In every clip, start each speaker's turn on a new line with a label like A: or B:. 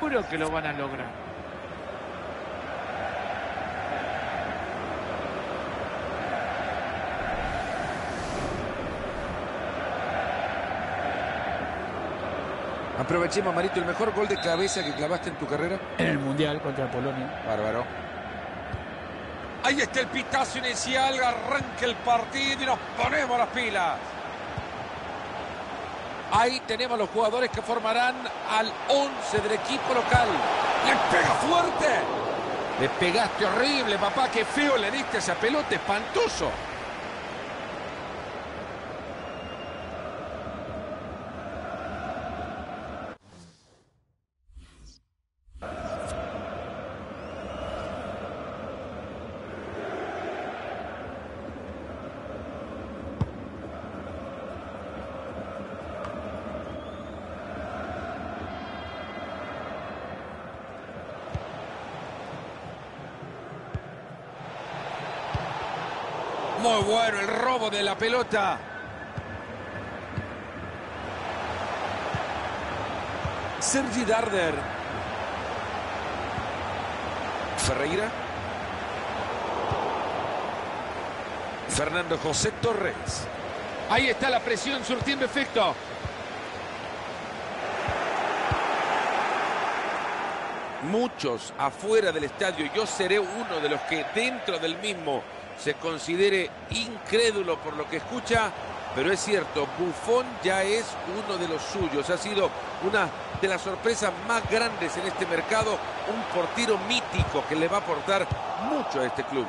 A: Seguro que lo van a lograr.
B: Aprovechemos, Marito, el mejor gol de cabeza que clavaste en tu carrera.
A: En el Mundial contra Polonia.
B: Bárbaro. Ahí está el pitazo inicial, arranca el partido y nos ponemos las pilas. Ahí tenemos los jugadores que formarán al 11 del equipo local. ¡Le pega fuerte! Le pegaste horrible, papá. Qué feo le diste esa pelota, espantoso. Muy bueno el robo de la pelota. Sergi Darder. Ferreira. Fernando José Torres. Ahí está la presión surtiendo efecto. Muchos afuera del estadio, yo seré uno de los que dentro del mismo se considere incrédulo por lo que escucha, pero es cierto, Buffon ya es uno de los suyos, ha sido una de las sorpresas más grandes en este mercado, un portero mítico que le va a aportar mucho a este club.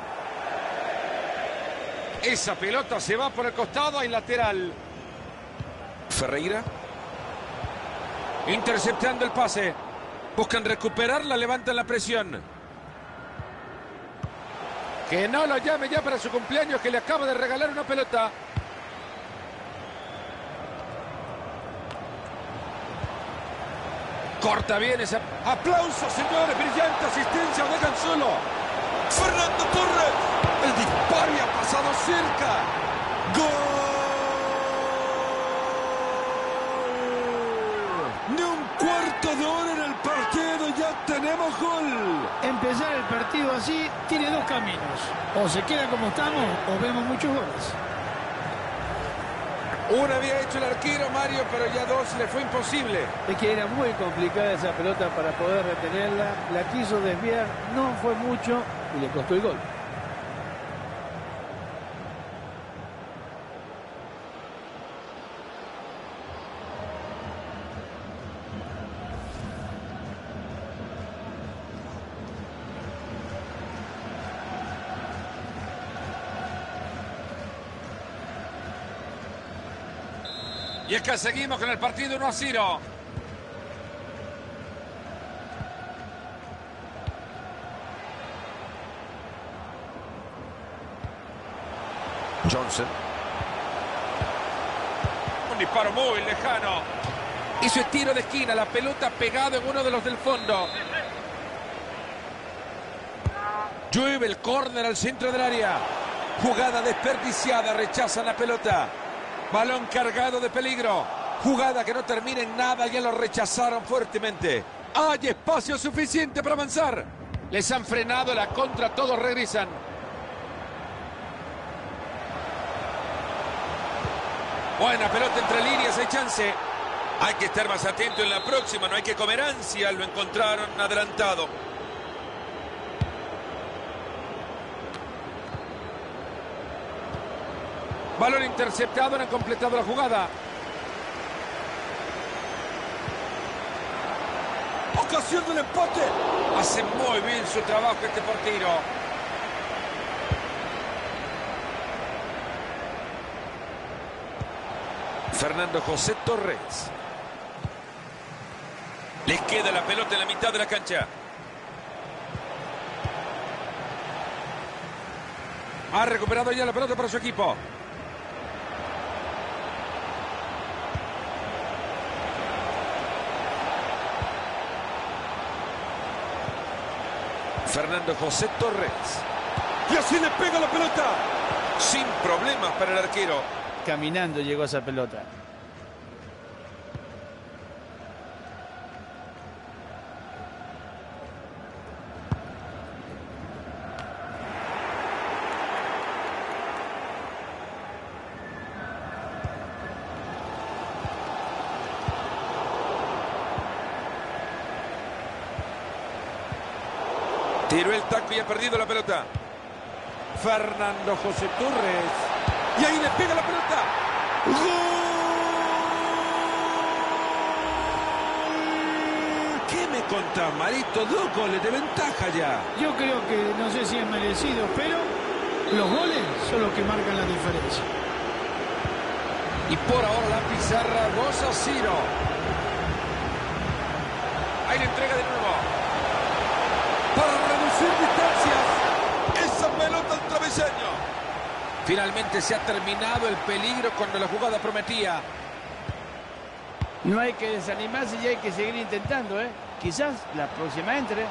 B: Esa pelota se va por el costado, hay lateral. Ferreira. Interceptando el pase. Buscan recuperarla, levantan la presión. Que no lo llame ya para su cumpleaños, que le acaba de regalar una pelota. Corta bien ese aplausos, señores. Brillante asistencia, dejan solo. Fernando Torres. El disparo ha pasado cerca. ¡Gol! Ni un cuarto de hora en el partido, ya tenemos gol.
A: Empezar el partido así tiene dos caminos. O se queda como estamos o vemos muchos goles.
B: Una había hecho el arquero Mario, pero ya dos le fue imposible.
C: Es que era muy complicada esa pelota para poder retenerla. La quiso desviar, no fue mucho y le costó el gol.
B: Seguimos con el partido 1 a 0. Johnson. Un disparo muy lejano. Hizo estiro de esquina, la pelota pegada en uno de los del fondo. Llueve el córner al centro del área. Jugada desperdiciada, rechazan la pelota. Balón cargado de peligro. Jugada que no termina en nada, ya lo rechazaron fuertemente. Hay espacio suficiente para avanzar. Les han frenado la contra, todos regresan. Buena pelota entre líneas, hay chance. Hay que estar más atento en la próxima, no hay que comer ansia, lo encontraron adelantado. Balón interceptado, no han completado la jugada. Ocasión del empate. Hace muy bien su trabajo este portero. Fernando José Torres. Les queda la pelota en la mitad de la cancha. Ha recuperado ya la pelota para su equipo. Fernando José Torres. Y así le pega la pelota. Sin problemas para el arquero.
C: Caminando llegó esa pelota.
B: Tiró el taco y ha perdido la pelota. Fernando José Torres. Y ahí le pega la pelota. ¡Gol! ¿Qué me contás, Marito? Dos goles de ventaja ya.
A: Yo creo que no sé si es merecido, pero los goles son los que marcan la diferencia.
B: Y por ahora la pizarra 2 a 0. Ahí la entrega de nuevo. Para reducir distancias. Esa Finalmente se ha terminado el peligro cuando la jugada prometía.
C: No hay que desanimarse y hay que seguir intentando, ¿eh? Quizás la próxima entre.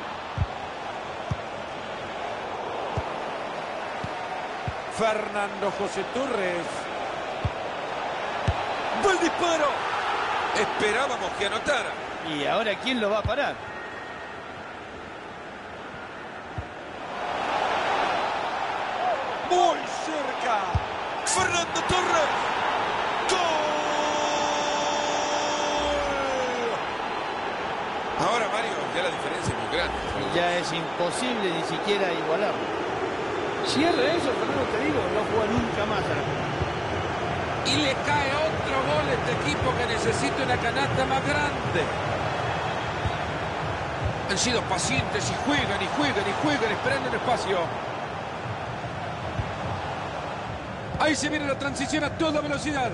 B: Fernando José Torres. ¡Buen disparo! Esperábamos que anotara.
C: ¿Y ahora quién lo va a parar?
B: Muy cerca. Fernando Torres. ¡Gol! Ahora, Mario, ya la diferencia es muy grande.
C: Y ya imposible ni siquiera igualarlo. Cierra eso, Fernando, te digo, no juega nunca más.
B: Y le cae otro gol este equipo que necesita una canasta más grande. Han sido pacientes y juegan y juegan y juegan esperando el espacio. Ahí se viene la transición a toda velocidad.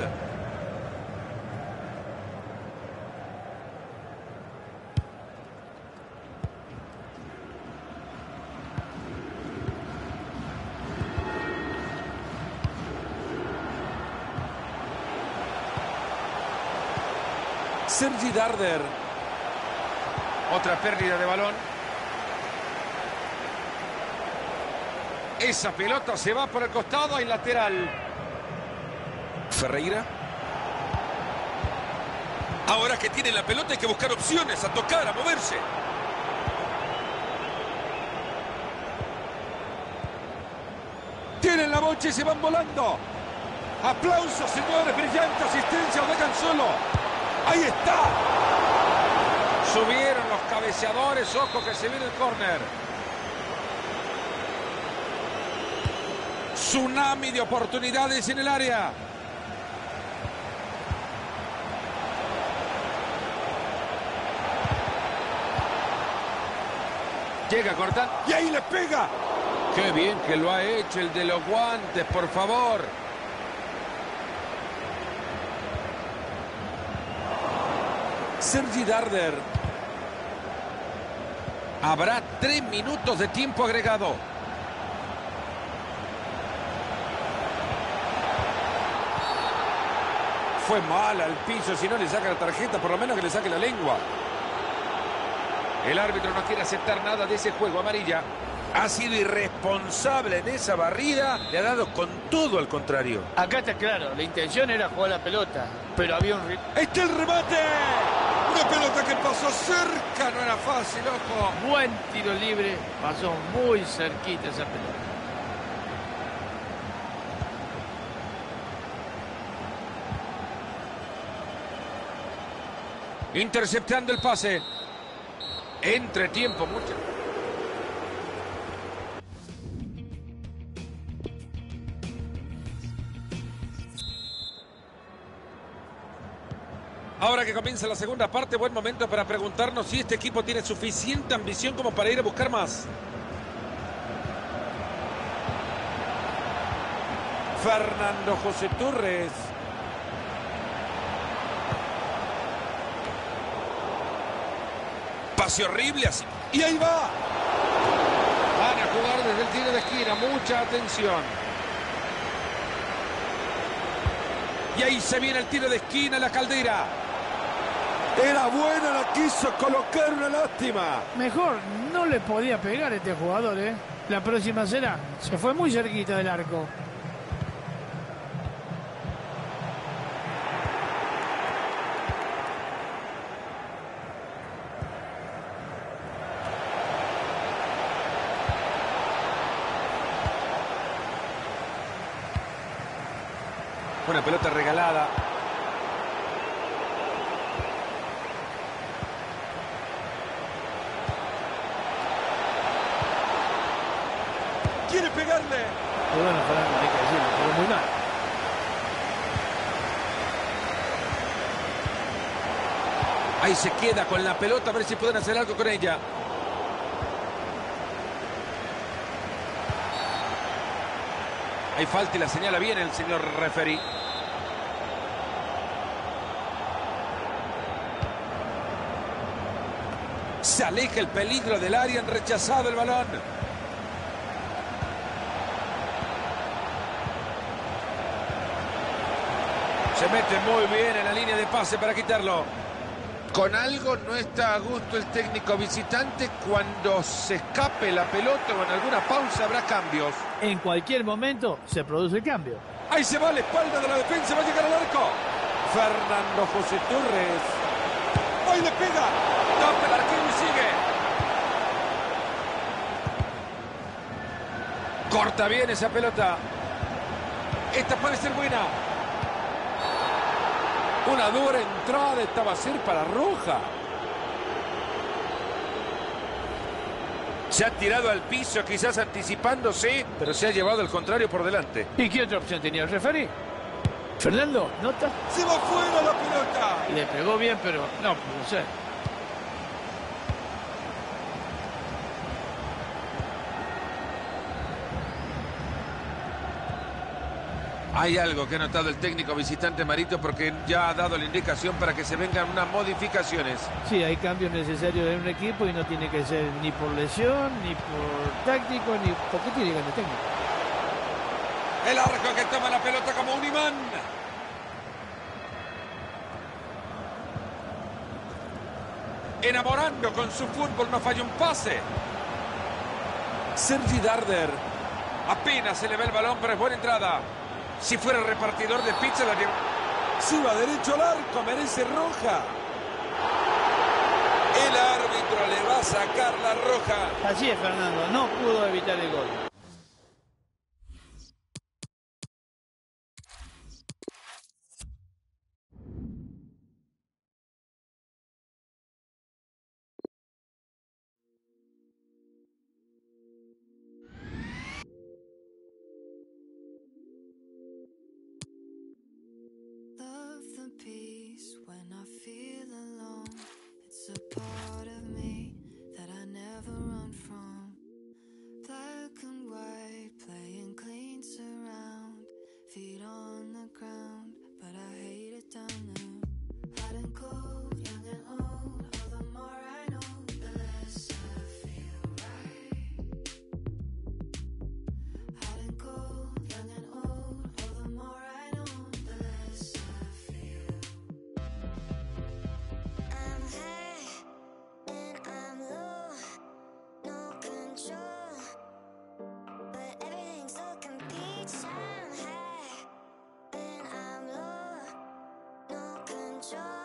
B: Sergi Darder. Otra pérdida de balón. Esa pelota se va por el costado y lateral. Ferreira. Ahora que tiene la pelota hay que buscar opciones, a tocar, a moverse. Tienen la bocha y se van volando. Aplausos, señores, brillante asistencia, lo dejan solo. Ahí está. Subieron los cabeceadores, ojo que se viene el córner. Tsunami de oportunidades en el área. Llega corta y ahí le pega. Qué bien que lo ha hecho el de los guantes, por favor. Sergi Darder. Habrá tres minutos de tiempo agregado. Fue mal al piso, si no le saca la tarjeta, por lo menos que le saque la lengua. El árbitro no quiere aceptar nada de ese juego amarilla. Ha sido irresponsable en esa barrida, le ha dado con todo al contrario.
C: Acá está claro, la intención era jugar la pelota, pero había un...
B: ¡Está el remate! Una pelota que pasó cerca, no era fácil, ojo.
C: Buen tiro libre, pasó muy cerquita esa pelota.
B: Interceptando el pase. Entre tiempo, mucho. Ahora que comienza la segunda parte, buen momento para preguntarnos si este equipo tiene suficiente ambición como para ir a buscar más. Fernando José Torres. Pase horrible así. Y ahí va. Van a jugar desde el tiro de esquina. Mucha atención. Y ahí se viene el tiro de esquina, la caldera. Era buena, la quiso colocar, una lástima.
A: Mejor no le podía pegar a este jugador, ¿eh? La próxima será. Se fue muy cerquita del arco.
B: Una pelota regalada. Quiere pegarle.
C: Y bueno, Fernando, hay que decirlo, pero muy mal.
B: Ahí se queda con la pelota, a ver si pueden hacer algo con ella. Hay falta y la señala bien el señor referee. Se aleja el peligro del área, han rechazado el balón. Se mete muy bien en la línea de pase para quitarlo. Con algo no está a gusto el técnico visitante cuando se escape la pelota o en alguna pausa habrá cambios.
C: En cualquier momento se produce el cambio.
B: Ahí se va a la espalda de la defensa, va a llegar al arco. Fernando José Torres. Hoy le pega. Tapa el arquero y sigue. Corta bien esa pelota. Esta puede ser buena. Una dura entrada, esta va a ser para Roja. Se ha tirado al piso, quizás anticipándose, pero se ha llevado el contrario por delante.
C: ¿Y qué otra opción tenía el referee? Fernando, ¿nota?
B: ¡Se va fuera la pelota!
C: Le pegó bien, pero no pudo ser.
B: Hay algo que ha notado el técnico visitante Marito porque ya ha dado la indicación para que se vengan unas modificaciones.
C: Sí, hay cambios necesarios en un equipo y no tiene que ser ni por lesión, ni por táctico, ni porque tiene que ser técnico.
B: El arco que toma la pelota como un imán. Enamorando con su fútbol, no falla un pase. Sergi Darder. Apenas se le ve el balón, pero es buena entrada. Si fuera repartidor de pizza, la lleva. Si va derecho al arco, merece roja. El árbitro le va a sacar la roja.
C: Así es, Fernando, no pudo evitar el gol.
D: show.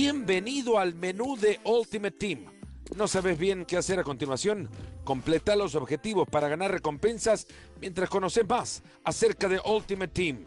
B: Bienvenido al menú de Ultimate Team. ¿No sabes bien qué hacer a continuación? Completa los objetivos para ganar recompensas mientras conoces más acerca de Ultimate Team.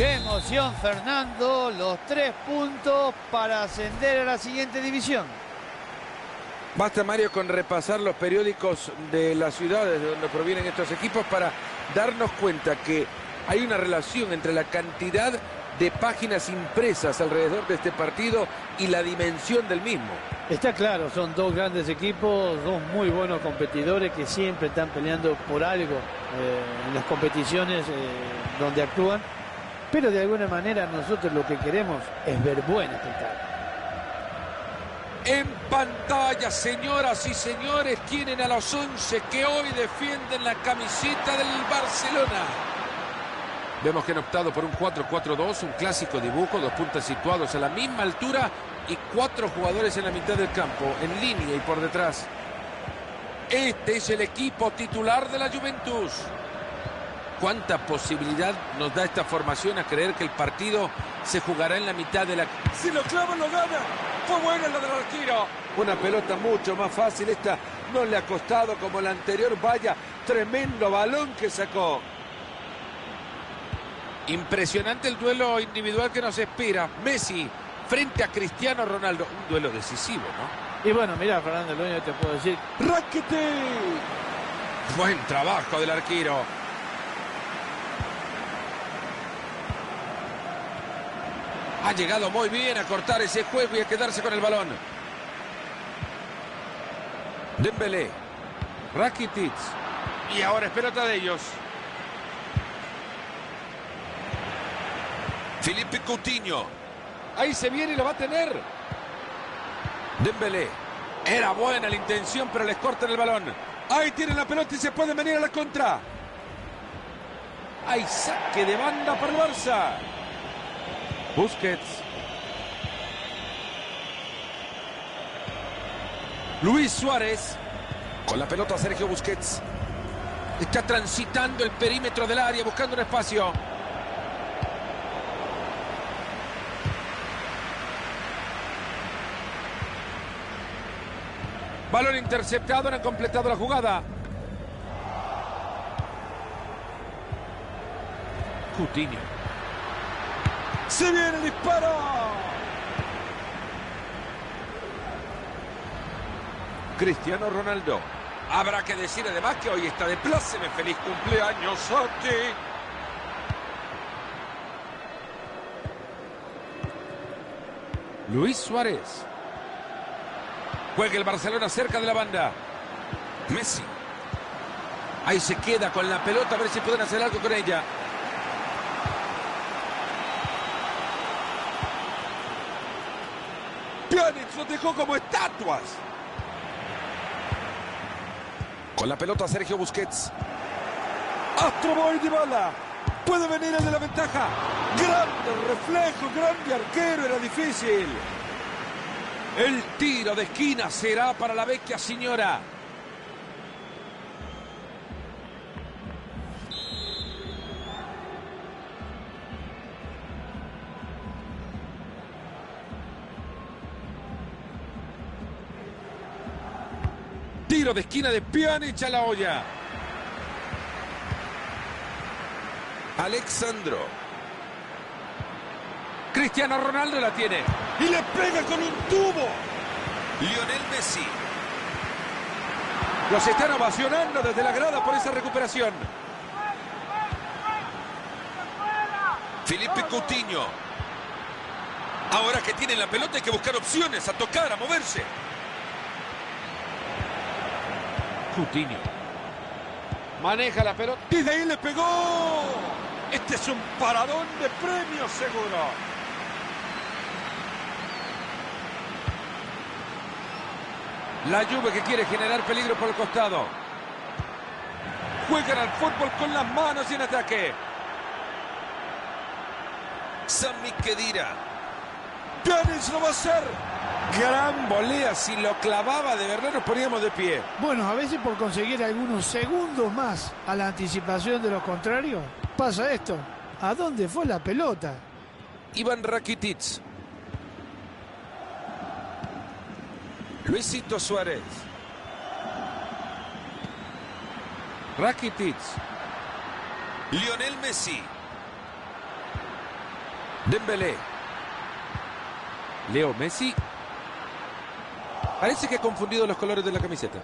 C: Qué emoción, Fernando. Los tres puntos para ascender a la siguiente división.
B: Basta, Mario, con repasar los periódicos de las ciudades de donde provienen estos equipos para darnos cuenta que hay una relación entre la cantidad de páginas impresas alrededor de este partido y la dimensión del mismo.
C: Está claro, son dos grandes equipos, dos muy buenos competidores que siempre están peleando por algo eh, en las competiciones eh, donde actúan. Pero de alguna manera nosotros lo que queremos es ver buen espectáculo.
B: En pantalla, señoras y señores, tienen a los 11 que hoy defienden la camiseta del Barcelona. Vemos que han optado por un 4-4-2, un clásico dibujo, dos puntas situados a la misma altura y cuatro jugadores en la mitad del campo, en línea y por detrás. Este es el equipo titular de la Juventus. ¿Cuánta posibilidad nos da esta formación a creer que el partido se jugará en la mitad de la... Si lo clavan, lo gana. Fue buena la del arquero. Una pelota mucho más fácil. Esta no le ha costado como la anterior. Vaya, tremendo balón que sacó. Impresionante el duelo individual que nos espera. Messi frente a Cristiano Ronaldo. Un duelo decisivo, ¿no?
C: Y bueno, mira, Fernando, lo único que te puedo decir,
B: ¡Raquete! Buen trabajo del arquero. Ha llegado muy bien a cortar ese juego y a quedarse con el balón. Dembélé. Rakitic. Y ahora es pelota de ellos. Felipe Coutinho. Ahí se viene y lo va a tener. Dembélé. Era buena la intención, pero les cortan el balón. Ahí tienen la pelota y se pueden venir a la contra. Hay saque de banda para el Barça. Busquets. Luis Suárez. Con la pelota Sergio Busquets. Está transitando el perímetro del área, buscando un espacio. Balón interceptado, no han completado la jugada. Coutinho.
E: Se viene el disparo.
B: Cristiano Ronaldo. Habrá que decir además que hoy está de pláceme. Feliz cumpleaños a ti. Luis Suárez. Juega el Barcelona cerca de la banda. Messi. Ahí se queda con la pelota a ver si pueden hacer algo con ella. Pjanic los dejó como estatuas. Con la pelota Sergio Busquets.
E: Astroboy Dybala. Puede venir el de la ventaja. Grande reflejo, grande arquero, era difícil.
B: El tiro de esquina será para la vecchia señora. Tiro de esquina de Pjanic a la olla. Alexandro. Cristiano Ronaldo la tiene.
E: Y le pega con un tubo.
B: Lionel Messi. Los están ovacionando desde la grada por esa recuperación. Felipe Coutinho. Ahora que tienen la pelota hay que buscar opciones, a tocar, a moverse. Coutinho. Maneja la pelota.
E: Desde ahí le pegó. Este es un paradón de premios seguro.
B: La Juve que quiere generar peligro por el costado. Juegan al fútbol con las manos y en ataque. Sami Khedira.
E: Pjanic lo va a hacer.
B: Gran volea. Si lo clavaba de verdad nos poníamos de pie.
A: Bueno, a veces por conseguir algunos segundos más a la anticipación de los contrarios, pasa esto. ¿A dónde fue la pelota?
B: Iván Rakitic. Luisito Suárez. Rakitic. Lionel Messi. Dembélé. Leo Messi. Parece que ha confundido los colores de la camiseta.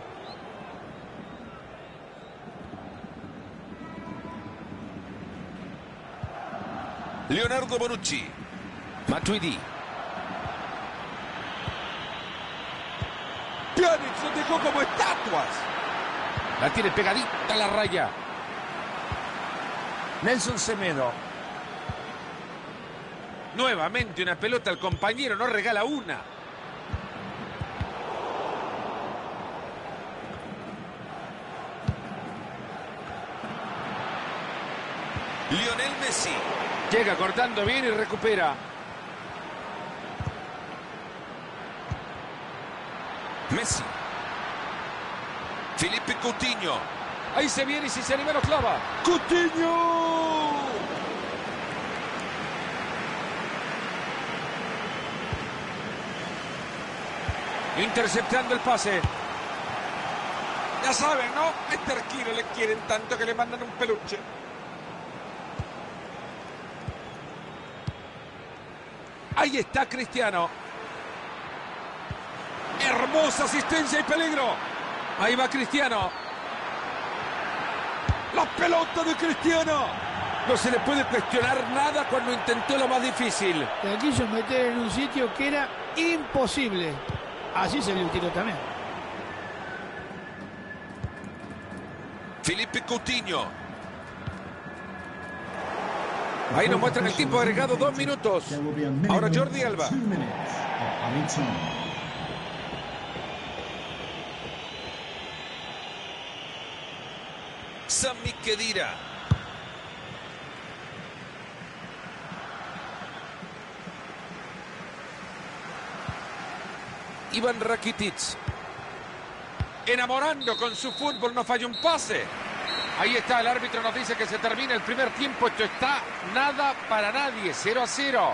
B: Leonardo Bonucci. Matuidi.
E: Pjanic lo dejó como estatuas.
B: La tiene pegadita la raya.
E: Nelson Semedo.
B: Nuevamente una pelota al compañero, no regala una. Lionel Messi. Llega cortando bien y recupera. Messi. Felipe Coutinho. Ahí se viene y si se anima lo clava.
E: Coutinho.
B: Interceptando el pase.
E: Ya saben, ¿no? A este arquero le quieren tanto que le mandan un peluche.
B: Ahí está Cristiano. Hermosa asistencia y peligro. Ahí va Cristiano.
E: La pelota de Cristiano.
B: No se le puede cuestionar nada cuando intentó lo más difícil.
A: La quiso meter en un sitio que era imposible. Así se le tiró también.
B: Felipe Coutinho. Ahí nos muestran el tiempo agregado, dos minutos. Ahora Jordi Alba. Sami Khedira. Iván Rakitic. Enamorando con su fútbol, no falla un pase. Ahí está, el árbitro nos dice que se termina el primer tiempo. Esto está nada para nadie, 0 a 0.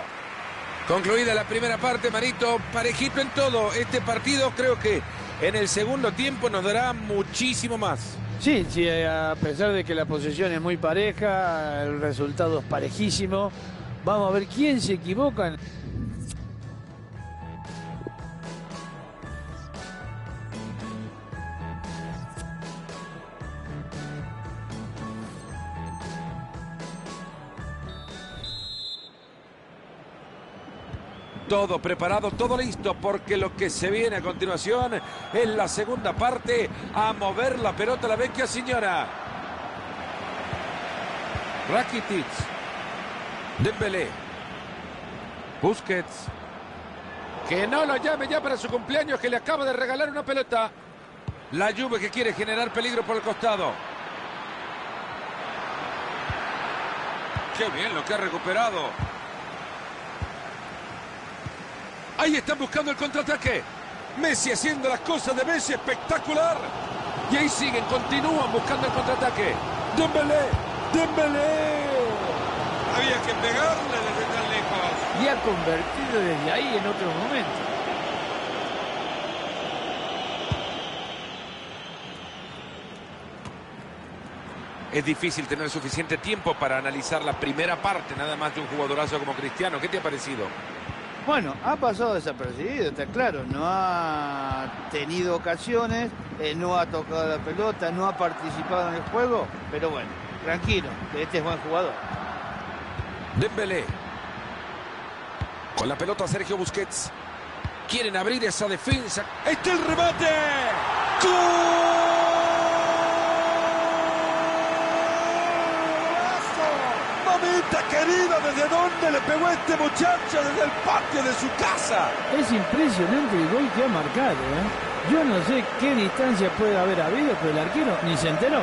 B: Concluida la primera parte, Marito, parejito en todo. Este partido creo que En el segundo tiempo nos dará muchísimo más.
C: Sí, sí, a pesar de que la posesión es muy pareja, el resultado es parejísimo. Vamos a ver quién se equivoca.
B: Todo preparado, todo listo, porque lo que se viene a continuación es la segunda parte a mover la pelota la vecchia señora. Rakitic, Dembélé, Busquets, que no lo llame ya para su cumpleaños, que le acaba de regalar una pelota. La Juve que quiere generar peligro por el costado. Qué bien lo que ha recuperado. Ahí están buscando el contraataque. Messi haciendo las cosas de Messi, espectacular. Y ahí siguen, continúan buscando el contraataque.
E: Dembélé, Dembélé. Había que pegarle desde tan lejos.
C: Y ha convertido desde ahí en otros momentos.
B: Es difícil tener suficiente tiempo para analizar la primera parte, nada más de un jugadorazo como Cristiano. ¿Qué te ha parecido?
C: Bueno, ha pasado desapercibido, está claro. No ha tenido ocasiones, eh, no ha tocado la pelota, no ha participado en el juego. Pero bueno, tranquilo, este es buen jugador.
B: Dembélé. Con la pelota Sergio Busquets. Quieren abrir esa defensa.
E: ¡Está el remate! ¡Golazo! Mamita querida, ¿desde dónde le pegó a este muchacho? Desde el patio de su casa.
C: Es impresionante el gol que ha marcado. ¿eh? Yo no sé qué distancia puede haber habido, pero el arquero ni se enteró.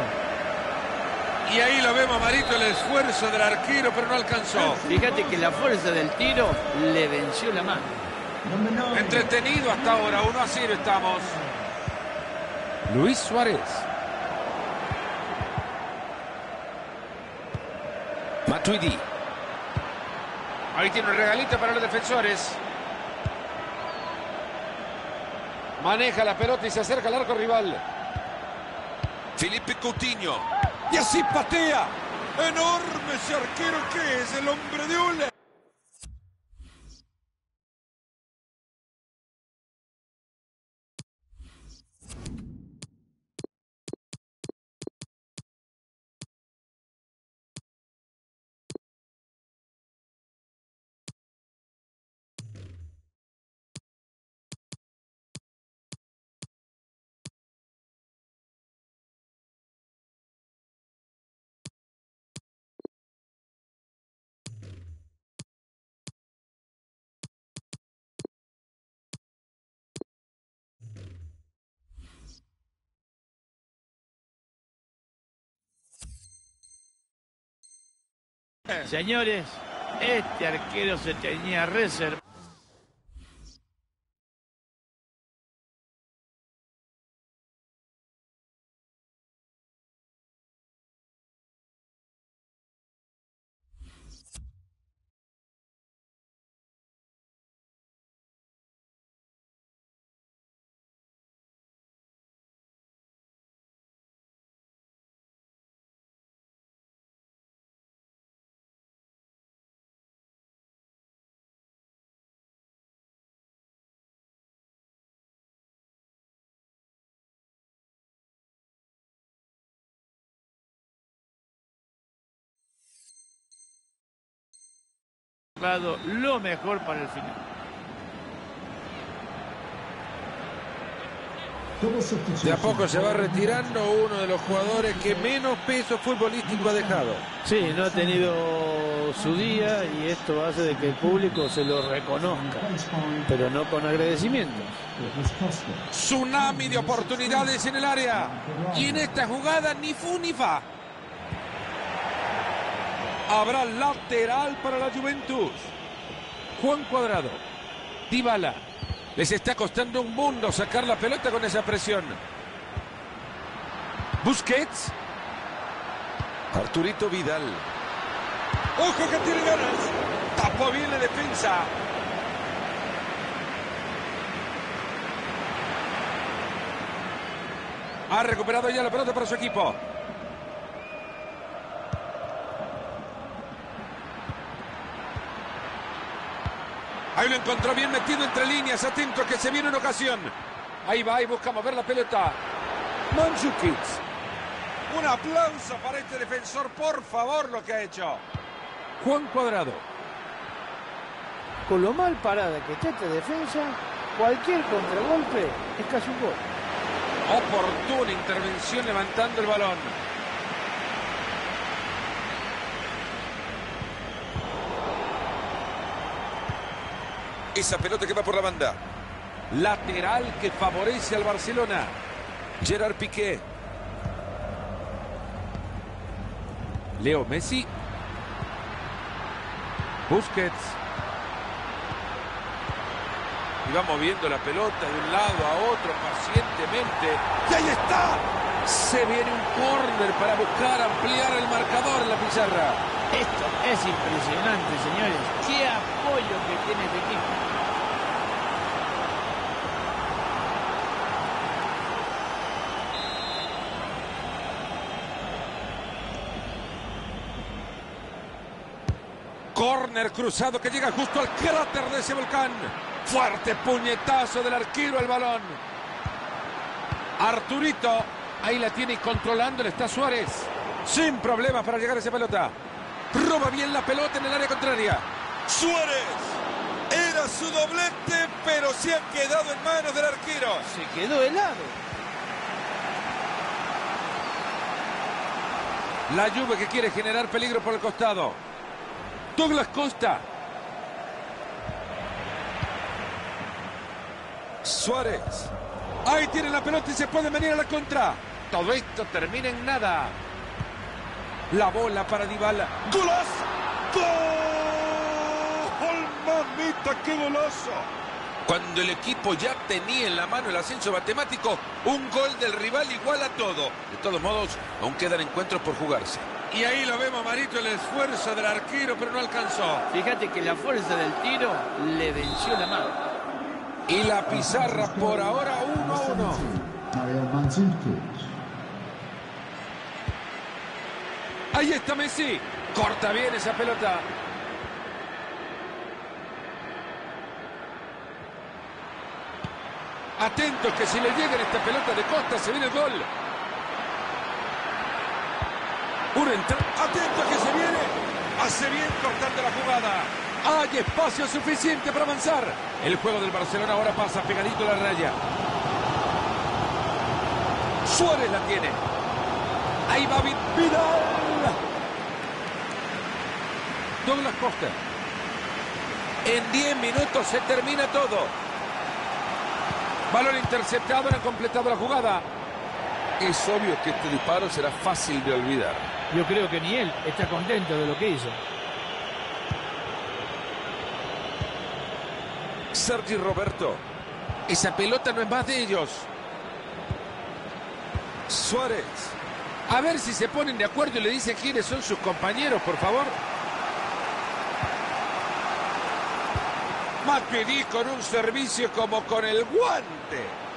B: Y ahí lo vemos, Marito, el esfuerzo del arquero, pero no alcanzó.
C: Fíjate que la fuerza del tiro le venció la mano.
B: Entretenido hasta ahora, 1 a 0 estamos. Luis Suárez. Matuidi. Ahí tiene un regalito para los defensores. Maneja la pelota y se acerca al arco rival. Felipe Coutinho.
E: Y así patea. Enorme ese arquero que es el hombre de hule.
C: Señores, este arquero se tenía reserva. Lo mejor para el final.
B: De a poco se va retirando uno de los jugadores que menos peso futbolístico ha dejado.
C: Sí, no ha tenido su día y esto hace de que el público se lo reconozca, pero no con agradecimientos.
B: Tsunami de oportunidades en el área. Y en esta jugada ni fu ni fa. Habrá lateral para la Juventus. Juan Cuadrado. Dybala. Les está costando un mundo sacar la pelota con esa presión. Busquets. Arturito Vidal.
E: Ojo que tiene ganas. Tapó bien la defensa. Ha recuperado ya la pelota para su equipo. Ahí lo encontró bien metido entre líneas, atento que se viene una ocasión. Ahí va y busca mover la pelota. Mandzukic. Un aplauso para este defensor, por favor, lo que ha hecho. Juan Cuadrado.
C: Con lo mal parada que está esta defensa, cualquier contragolpe es casi un gol.
B: Oportuna intervención levantando el balón.
E: Esa pelota que va por la banda.
B: Lateral que favorece al Barcelona.
E: Gerard Piqué.
B: Leo Messi. Busquets. Y va moviendo la pelota de un lado a otro pacientemente.
E: ¡Y ahí está!
B: Se viene un córner para buscar ampliar el marcador en la pizarra.
C: Esto es impresionante, señores. Qué apoyo que tiene este equipo.
E: Corner cruzado que llega justo al cráter de ese volcán. Fuerte puñetazo del arquero al balón. Arturito.
B: Ahí la tiene y controlándola está Suárez.
E: Sin problemas para llegar a esa pelota. Roba bien la pelota en el área contraria. Suárez. Era su doblete, pero se ha quedado en manos del arquero.
C: Se quedó helado.
B: La Juve que quiere generar peligro por el costado. Douglas Costa.
E: Suárez. Ahí tiene la pelota y se puede venir a la contra.
B: Todo esto termina en nada. La bola para Dybala.
E: ¡Golazo! ¡Gol! ¡Mamita, qué golazo!
B: Cuando el equipo ya tenía en la mano el ascenso matemático, un gol del rival igual a todo. De todos modos, aún quedan encuentros por jugarse.
E: Y ahí lo vemos, Marito, el esfuerzo del arquero, pero no alcanzó.
C: Fíjate que la fuerza del tiro le venció la mano.
B: Y la pizarra por ahora 1 a 1.
F: Mario Mandzukic.
B: Ahí está Messi. Corta bien esa pelota. Atentos que si le llegan esta pelota de Costa se viene el gol.
E: Entrada. Atento que se viene. Hace bien cortando la jugada.
B: Hay espacio suficiente para avanzar. El juego del Barcelona ahora pasa pegadito a la raya. Suárez la tiene. Ahí va Vid- Vidal. Douglas Costa. En 10 minutos se termina todo. Balón interceptado, no ha completado la jugada. Es obvio que este disparo será fácil de olvidar.
C: Yo creo que ni él está contento de lo que hizo.
B: Sergi Roberto. Esa pelota no es más de ellos.
E: Suárez.
B: A ver si se ponen de acuerdo y le dicen quiénes son sus compañeros, por favor.
E: Matuidi con un servicio como con el guante.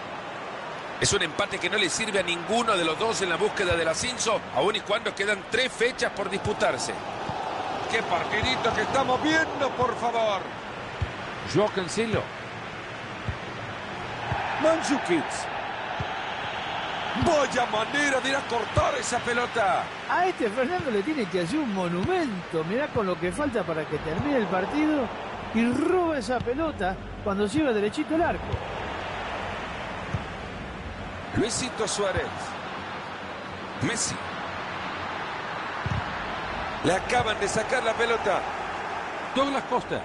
B: Es un empate que no le sirve a ninguno de los dos en la búsqueda del ascenso, aun y cuando quedan tres fechas por disputarse.
E: Qué partidito que estamos viendo, por favor.
B: Joao Cancelo.
E: Mandzukic. Vaya manera de ir a cortar esa pelota.
C: A este Fernando le tiene que hacer un monumento. Mirá con lo que falta para que termine el partido y roba esa pelota cuando se iba derechito el arco.
E: Luisito Suárez. Messi. Le acaban de sacar la pelota.
B: Douglas Costa.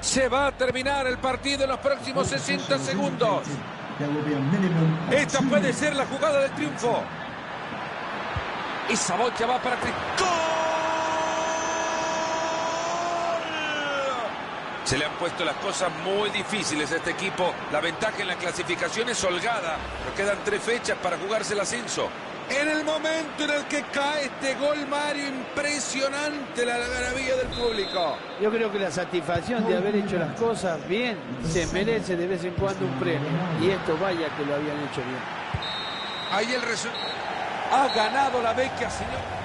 B: Se va a terminar el partido en los próximos 60 segundos.
E: Esta puede ser la jugada del triunfo.
B: Esa bocha va para... Cri- Se le han puesto las cosas muy difíciles a este equipo. La ventaja en la clasificación es holgada, pero quedan tres fechas para jugarse el ascenso.
E: En el momento en el que cae este gol, Mario, impresionante la algarabía del público.
C: Yo creo que la satisfacción de haber hecho las cosas bien se merece de vez en cuando un premio. Y esto vaya que lo habían hecho bien.
D: Ahí el resultado. Ha ganado la vecchia, señor.